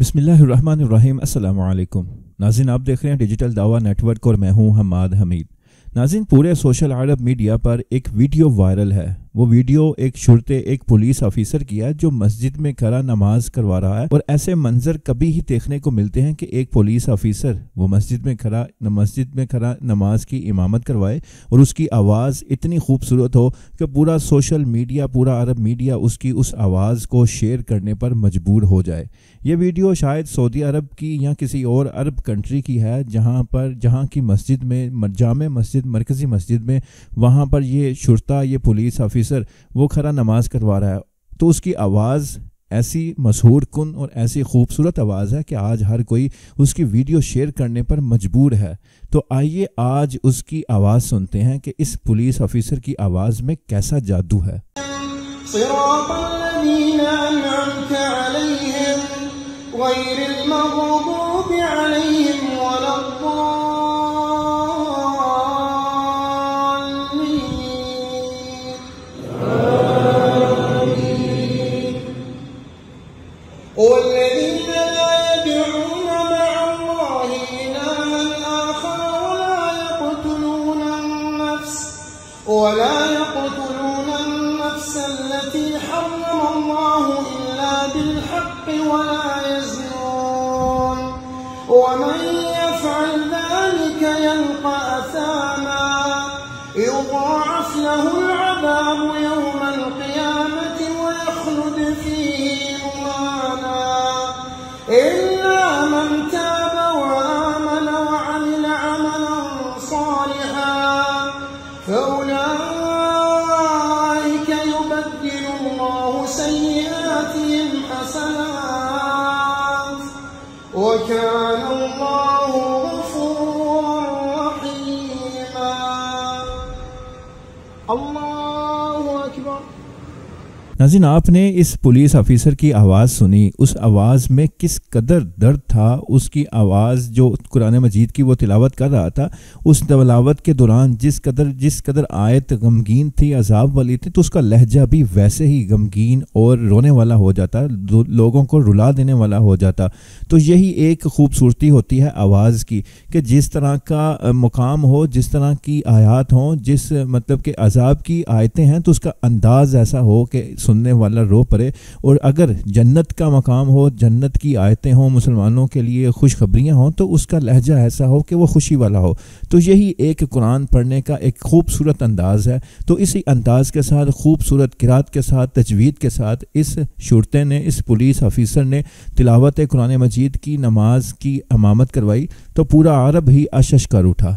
بسم اللہ الرحمن الرحیم، السلام علیکم۔ ناظرین، آپ دیکھ رہے ہیں ڈیجیٹل دعویٰ نیٹ ورک اور میں ہوں حماد حمید۔ ناظرین، پورے سوشل عرب میڈیا پر ایک ویڈیو وائرل ہے۔ وہ ویڈیو ایک شرطے ایک پولیس آفیسر کی ہے جو مسجد میں کھڑا نماز کروا رہا ہے اور ایسے منظر کبھی ہی دیکھنے کو ملتے ہیں کہ ایک پولیس آفیسر وہ مسجد میں کھڑا، مسجد میں کھڑا نماز کی امامت کروائے اور اس کی آواز اتنی خوبصورت ہو کہ پورا سوشل میڈیا، پورا عرب میڈیا اس کی اس آواز کو شیئر کرنے پر مجبور ہو جائے۔ یہ ویڈیو شاید سعودی عرب کی یا کسی اور عرب کنٹری کی ہے جہاں پر، جہاں کی مسجد میں، جامع مسجد، مرکزی مسجد میں وہاں پر یہ شرطہ، یہ پولیس آفیسر آفیسر وہ کھڑا نماز کروا رہا ہے، تو اس کی آواز ایسی مشہور کن اور ایسی خوبصورت آواز ہے کہ آج ہر کوئی اس کی ویڈیو شیئر کرنے پر مجبور ہے۔ تو آئیے آج اس کی آواز سنتے ہیں کہ اس پولیس آفیسر کی آواز میں کیسا جادو ہے۔ صراط المغضوب ولا يقتلون النفس التي حرم الله إلا بالحق ولا يزنون. ومن يفعل ذلك يلقى أثاما. يضاعف له العذاب يوم القيامة ويخلد فيه إلا من تاب وآمن وعمل عملا صالحا فأولئك سيئاتهم حسنات. وكان الله غفورا رحيما. الله أكبر. ناظرین، آپ نے اس پولیس آفیسر کی آواز سنی۔ اس آواز میں کس قدر درد تھا، اس کی آواز جو قرآن مجید کی وہ تلاوت کر رہا تھا، اس تلاوت کے دوران جس قدر جس قدر آیت غمگین تھی، عذاب والی تھی، تو اس کا لہجہ بھی ویسے ہی غمگین اور رونے والا ہو جاتا لوگوں کو رلا دینے والا ہو جاتا۔ تو یہی ایک خوبصورتی ہوتی ہے آواز کی کہ جس طرح کا مقام ہو، جس طرح کی آیات ہوں، جس مطلب کہ عذاب کی آیتیں ہیں، تو اس کا انداز ایسا ہو کہ سننے والا رو پڑے۔ اور اگر جنت کا مقام ہو، جنت کی آیتیں ہوں، مسلمانوں کے لیے خوشخبریاں ہوں، تو اس کا لہجہ ایسا ہو کہ وہ خوشی والا ہو۔ تو یہی ایک قرآن پڑھنے کا ایک خوبصورت انداز ہے۔ تو اسی انداز کے ساتھ، خوبصورت قرات کے ساتھ، تجوید کے ساتھ اس شرطے نے، اس پولیس آفیسر نے تلاوت قرآن مجید کی نماز کی امامت کروائی۔ تو پورا عرب ہی اشش کر اٹھا۔